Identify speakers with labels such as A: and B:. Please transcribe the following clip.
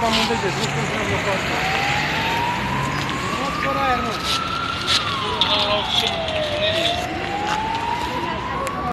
A: cam unde Nu știu cum să mă fac. Nu, fără aer, mă.